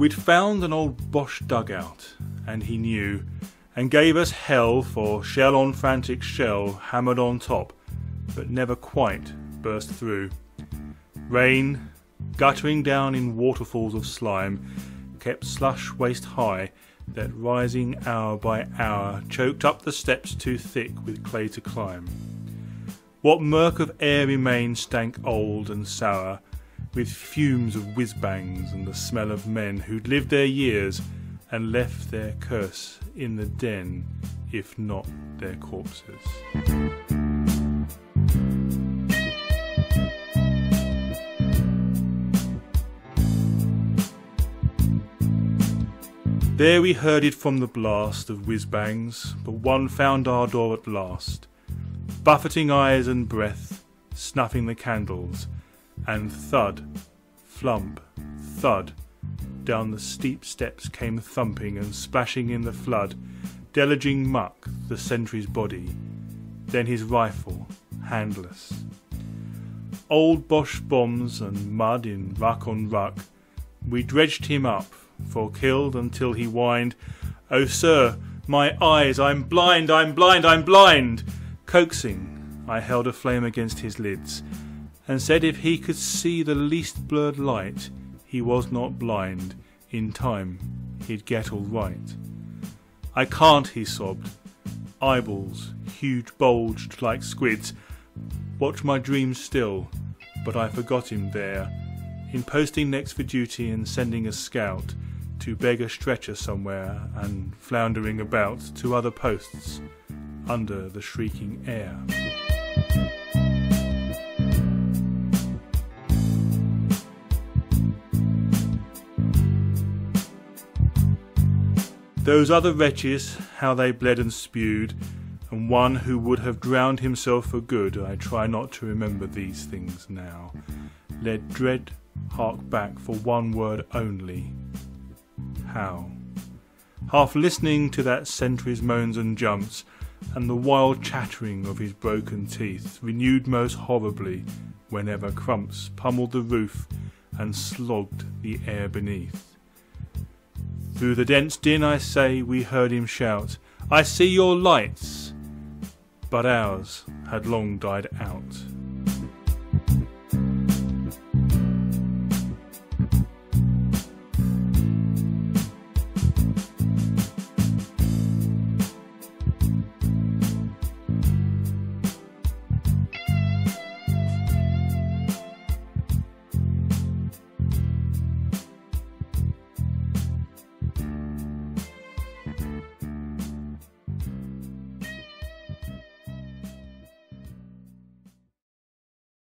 We'd found an old Boche dugout, and he knew, and gave us hell for shell on frantic shell hammered on top, but never quite burst through. Rain, guttering down in waterfalls of slime, kept slush waist high that rising hour by hour choked up the steps too thick with clay to climb. What murk of air remained stank old and sour, with fumes of whiz bangs and the smell of men who'd lived their years and left their curse in the den, if not their corpses. There we heard it from the blast of whiz bangs, but one found our door at last, buffeting eyes and breath, snuffing the candles, and thud, flump, thud, down the steep steps came thumping and splashing in the flood, deluging muck the sentry's body, then his rifle, handless. Old Boche bombs and mud in ruck on ruck, we dredged him up for killed until he whined, Oh, sir, my eyes, I'm blind, I'm blind, I'm blind! Coaxing, I held a flame against his lids, and said if he could see the least blurred light, he was not blind. In time, he'd get all right. I can't, he sobbed. Eyeballs, huge bulged like squids, watch my dreams still, but I forgot him there. In posting next for duty and sending a scout, to beg a stretcher somewhere and floundering about to other posts under the shrieking air. Those other wretches, how they bled and spewed, and one who would have drowned himself for good, I try not to remember these things now. Let dread hark back for one word only how. Half listening to that sentry's moans and jumps, and the wild chattering of his broken teeth, renewed most horribly whenever Crumps pummeled the roof and slogged the air beneath. Through the dense din, I say, we heard him shout, I see your lights! But ours had long died out.